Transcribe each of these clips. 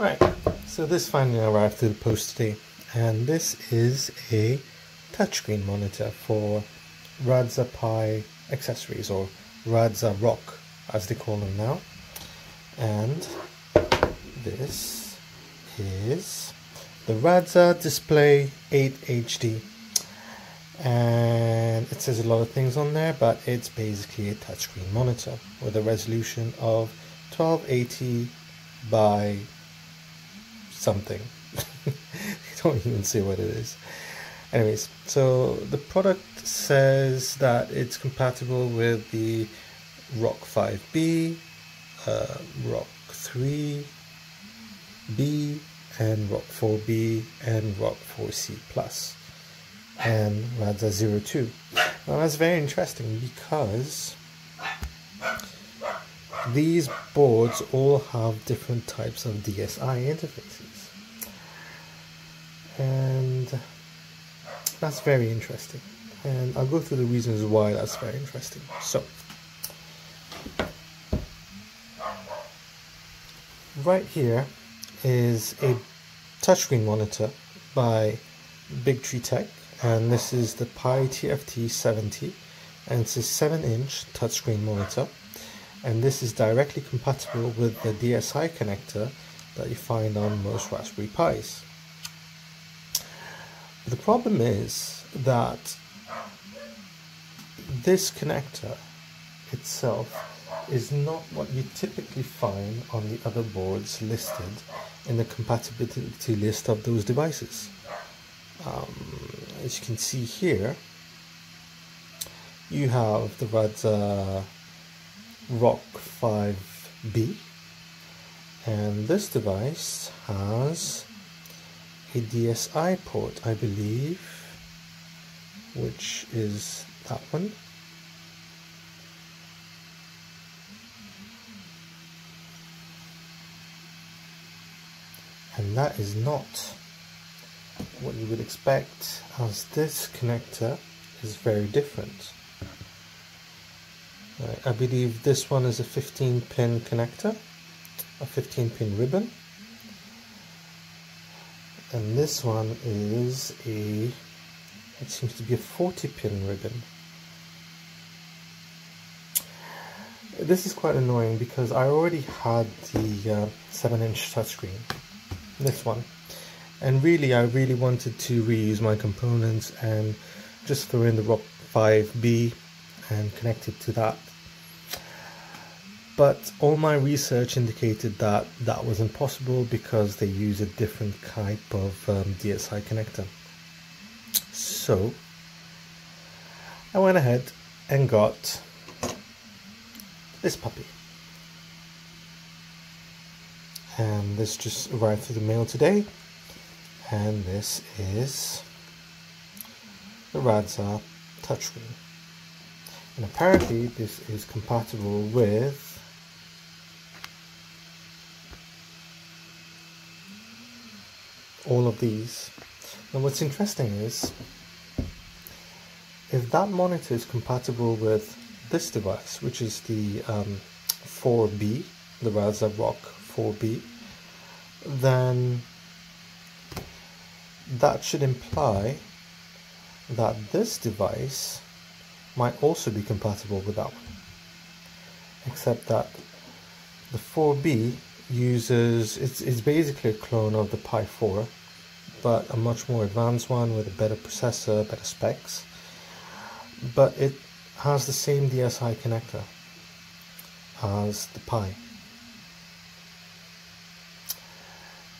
Right, so this finally arrived to the post today, and this is a touchscreen monitor for Radxa Pi accessories, or Radxa Rock as they call them now. And this is the Radxa Display 8 HD. And it says a lot of things on there, but it's basically a touchscreen monitor with a resolution of 1280 by something. I don't even see what it is. Anyways, so the product says that it's compatible with the Rock 5B, uh, Rock 3B, and Rock 4B, and Rock 4C Plus, and Radxa 02. Now that's very interesting because these boards all have different types of DSI interfaces. And that's very interesting. And I'll go through the reasons why that's very interesting. So, right here is a touchscreen monitor by Big Tree Tech, and this is the Pi TFT 70, and it's a 7 inch touchscreen monitor and this is directly compatible with the DSI connector that you find on most Raspberry Pis. The problem is that this connector itself is not what you typically find on the other boards listed in the compatibility list of those devices. Um, as you can see here, you have the Radxa Rock 5B and this device has a DSI port I believe which is that one and that is not what you would expect as this connector is very different Right, I believe this one is a 15 pin connector, a 15 pin ribbon. And this one is a, it seems to be a 40 pin ribbon. This is quite annoying because I already had the uh, 7 inch touchscreen, this one. And really, I really wanted to reuse my components and just throw in the Rock 5B and connect it to that but all my research indicated that that was impossible because they use a different type of um, DSI connector. So I went ahead and got this puppy. And this just arrived through the mail today. And this is the Radxa touchscreen. And apparently this is compatible with all of these. Now what's interesting is if that monitor is compatible with this device, which is the um, 4B, the Radxa Rock 4B, then that should imply that this device might also be compatible with that one. Except that the 4B uses, it's, it's basically a clone of the Pi 4 but a much more advanced one with a better processor, better specs. But it has the same DSI connector as the Pi.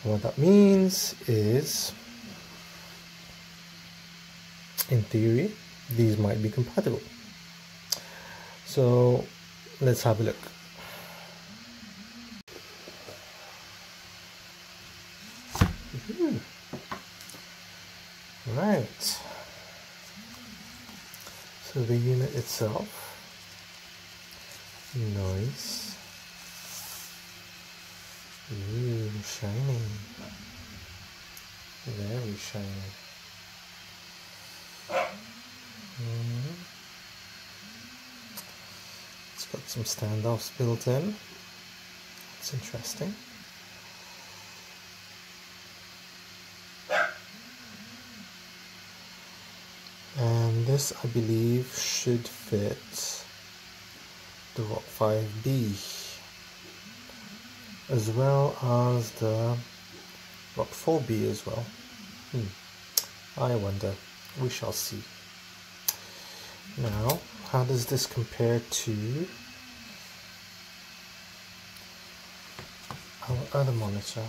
And what that means is, in theory, these might be compatible. So let's have a look. Hmm. Right. So the unit itself, nice. Ooh, shiny. Very shiny. Mm. It's got some standoffs built in. It's interesting. And this I believe should fit the Rock 5B as well as the Rock 4B as well. Hmm. I wonder. We shall see. Now, how does this compare to our other monitor?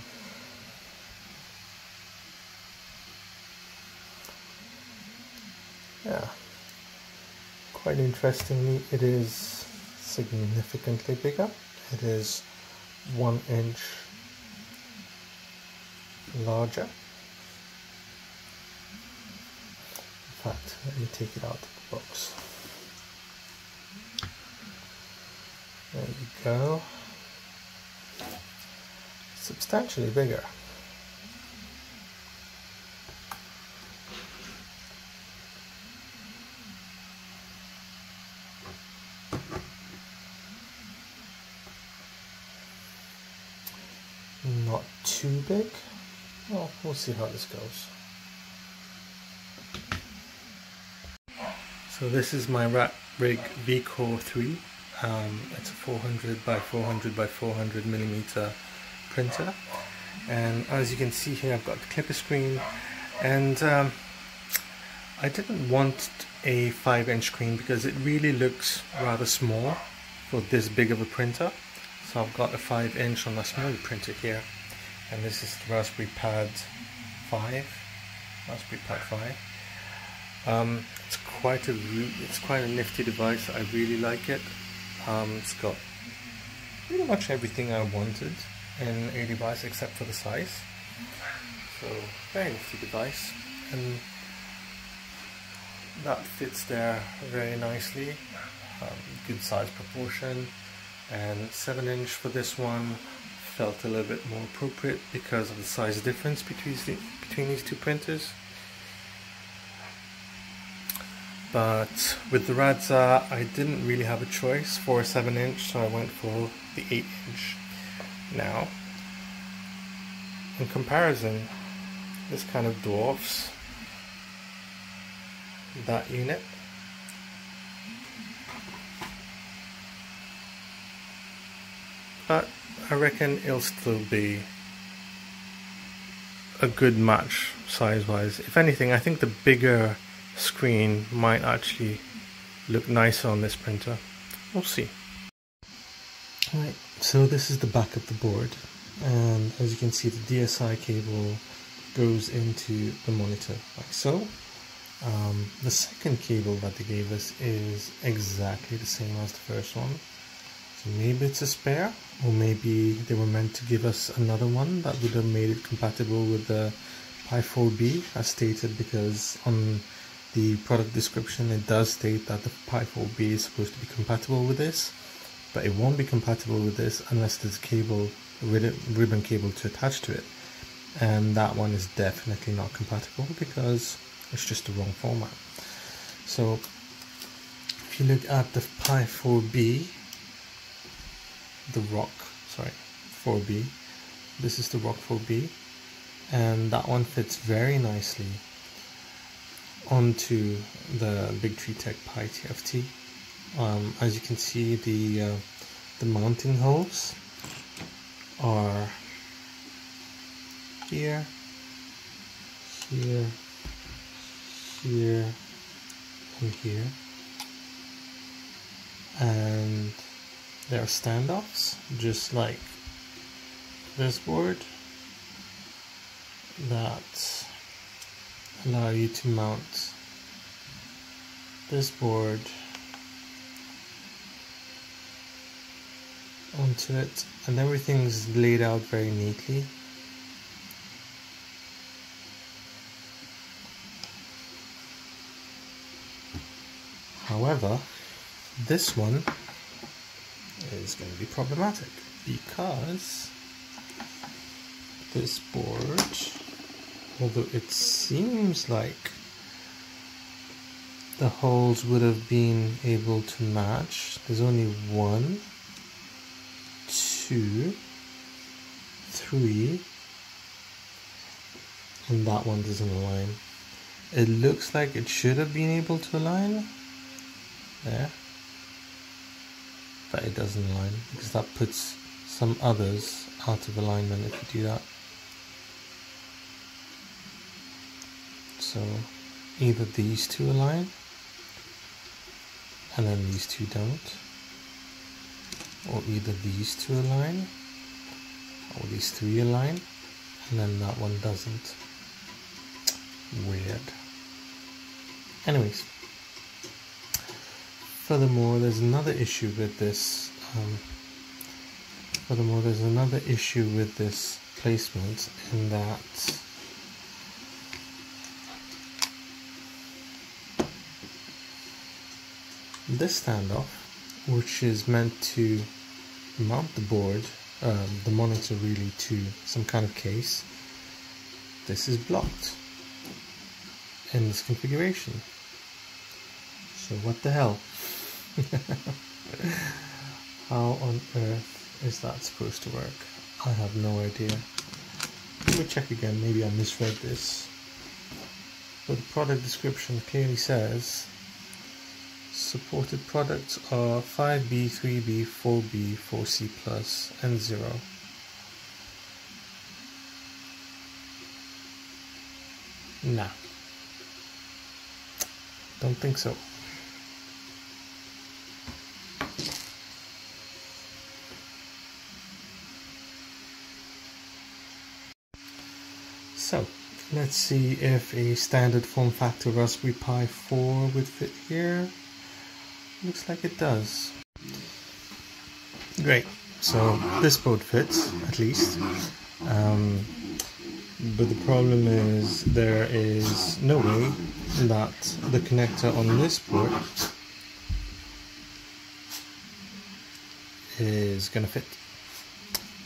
Yeah, quite interestingly, it is significantly bigger. It is one inch larger. In fact, let me take it out of the box. There you go. Substantially bigger. Not too big. Well, we'll see how this goes. So this is my Rat Rig V-Core 3. Um, it's a 400 by 400 by 400 millimeter printer. And as you can see here, I've got the KlipperScreen. And um, I didn't want a 5 inch screen because it really looks rather small for this big of a printer. So I've got a 5 inch on a smaller printer here and this is the Raspberry Pi 5 Raspberry Pi 5 um, it's quite a it's quite a nifty device. I really like it. Um, it's got pretty much everything I wanted in a device except for the size. So very nifty device. And that fits there very nicely. Um, good size proportion. And 7 inch for this one felt a little bit more appropriate because of the size difference between, the, between these two printers. But with the Radxa I didn't really have a choice. For a 7 inch so I went for the 8 inch. Now in comparison this kind of dwarfs that unit. But I reckon it'll still be a good match size wise. If anything, I think the bigger screen might actually look nicer on this printer. We'll see. Right, so this is the back of the board and as you can see the DSI cable goes into the monitor like so. Um, the second cable that they gave us is exactly the same as the first one so maybe it's a spare, or maybe they were meant to give us another one that would have made it compatible with the Pi 4B as stated because on the product description it does state that the Pi 4B is supposed to be compatible with this, but it won't be compatible with this unless there's a cable, ribbon cable to attach to it. And that one is definitely not compatible because it's just the wrong format. So if you look at the Pi 4B the rock sorry 4b this is the rock 4b and that one fits very nicely onto the big tree tech pi tft um, as you can see the uh, the mounting holes are here here here and here. And there are standoffs, just like this board, that allow you to mount this board onto it and everything's laid out very neatly. However this one is going to be problematic because this board, although it seems like the holes would have been able to match, there's only one, two, three, and that one doesn't align. it looks like it should have been able to align there but it doesn't align because that puts some others out of alignment if you do that. So either these two align and then these two don't or either these two align or these three align and then that one doesn't. Weird. Anyways furthermore there's another issue with this um, furthermore there's another issue with this placement in that this standoff which is meant to mount the board um, the monitor really to some kind of case this is blocked in this configuration. So what the hell how on earth is that supposed to work I have no idea let me check again maybe I misread this but the product description clearly says Supported products are 5B, 3B, 4B, 4C+, plus, and 0. Nah. Don't think so. So, let's see if a standard form factor Raspberry Pi 4 would fit here. Looks like it does. Great. So this board fits, at least. Um, but the problem is there is no way that the connector on this port is going to fit.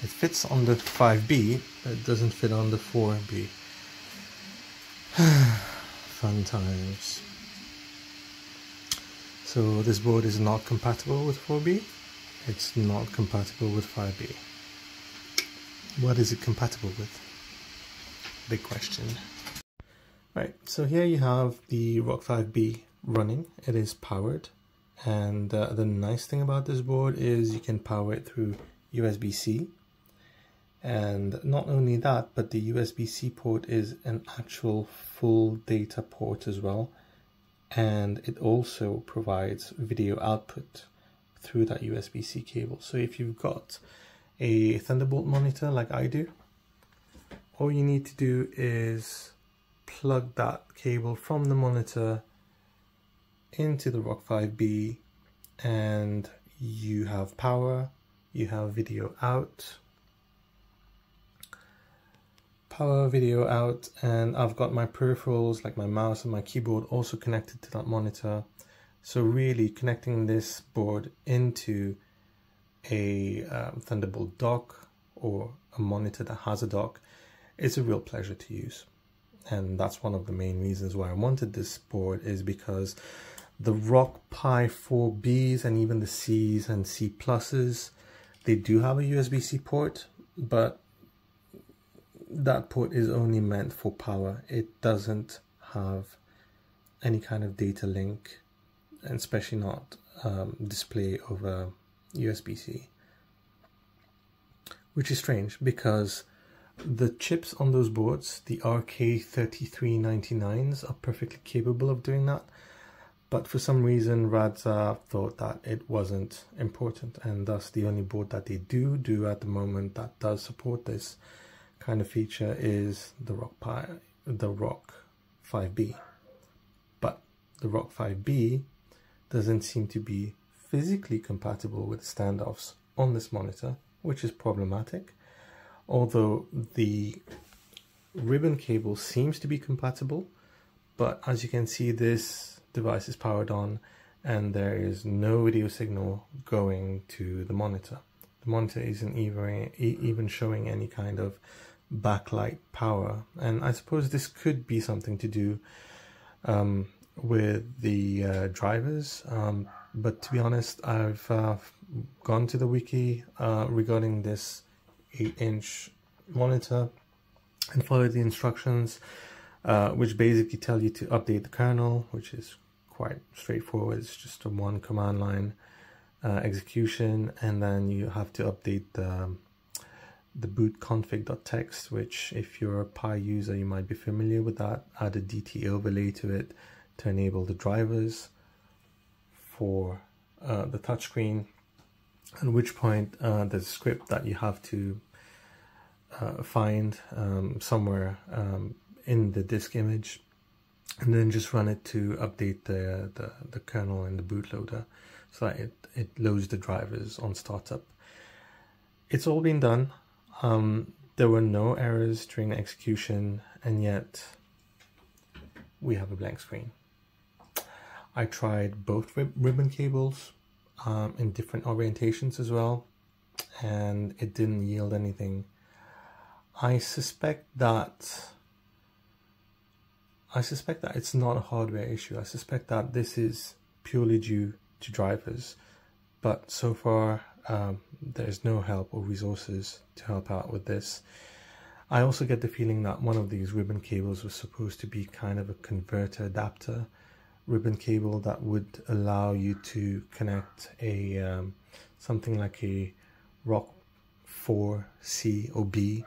It fits on the 5B, but it doesn't fit on the 4B. Fun times. So this board is not compatible with 4B. It's not compatible with 5B. What is it compatible with? Big question. Right, so here you have the Rock 5B running. It is powered. And uh, the nice thing about this board is you can power it through USB-C. And not only that, but the USB-C port is an actual full data port as well and it also provides video output through that USB-C cable. So if you've got a Thunderbolt monitor like I do, all you need to do is plug that cable from the monitor into the Rock 5B and you have power, you have video out, power video out and I've got my peripherals like my mouse and my keyboard also connected to that monitor. So really connecting this board into a um, Thunderbolt dock or a monitor that has a dock is a real pleasure to use. And that's one of the main reasons why I wanted this board is because the Rock Pi 4Bs and even the Cs and C pluses they do have a USB-C port but that port is only meant for power. It doesn't have any kind of data link, and especially not um, display over USB-C. Which is strange because the chips on those boards, the RK3399s, are perfectly capable of doing that. But for some reason, Radxa thought that it wasn't important, and thus the only board that they do do at the moment that does support this kind of feature is the Rock Pi, the Rock 5B. But the Rock 5B doesn't seem to be physically compatible with standoffs on this monitor, which is problematic. Although the ribbon cable seems to be compatible, but as you can see, this device is powered on and there is no video signal going to the monitor. The monitor isn't even, even showing any kind of backlight power. And I suppose this could be something to do um, with the uh, drivers. Um, but to be honest, I've uh, gone to the wiki uh, regarding this 8 inch monitor and followed the instructions. uh, which basically tell you to update the kernel, which is quite straightforward. It's just a one command line uh, execution, and then you have to update the the boot config.txt, which if you're a Pi user, you might be familiar with that. Add a DT overlay to it to enable the drivers for uh, the touchscreen, at which point uh, there's a script that you have to uh, find um, somewhere um, in the disk image and then just run it to update the, the, the kernel and the bootloader so that it, it loads the drivers on startup. It's all been done. Um, there were no errors during execution and yet we have a blank screen. I tried both rib ribbon cables um, in different orientations as well and it didn't yield anything. I suspect that I suspect that it's not a hardware issue. I suspect that this is purely due to drivers, but so far um, there's no help or resources to help out with this. I also get the feeling that one of these ribbon cables was supposed to be kind of a converter adapter ribbon cable that would allow you to connect a um, something like a rock 4C or B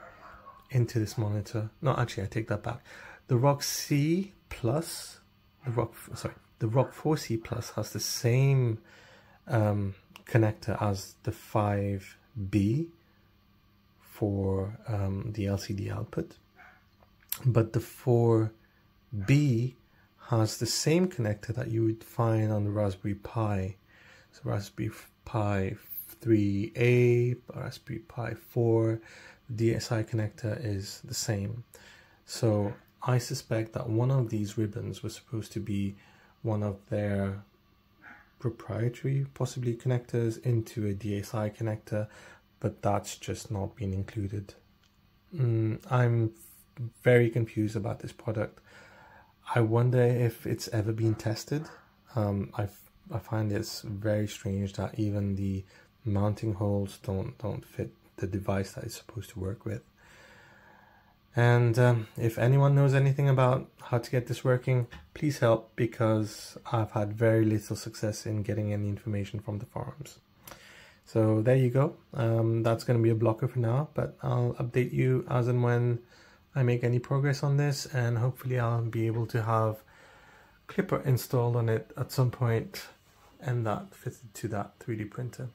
into this monitor. No, actually, I take that back. The rock C Plus, the rock sorry, the rock 4C Plus has the same um, connector as the 5B for um, the LCD output, but the 4B has the same connector that you would find on the Raspberry Pi. So Raspberry Pi 3A, Raspberry Pi 4, the DSI connector is the same. So I suspect that one of these ribbons was supposed to be one of their proprietary possibly connectors into a DSI connector, but that's just not been included. Mm, I'm very confused about this product. I wonder if it's ever been tested. Um, I I find it's very strange that even the mounting holes don't don't fit the device that it's supposed to work with. And um, if anyone knows anything about how to get this working, please help because I've had very little success in getting any information from the forums. So there you go. Um, that's going to be a blocker for now, but I'll update you as and when I make any progress on this and hopefully I'll be able to have Klipper installed on it at some point and that fitted to that 3D printer.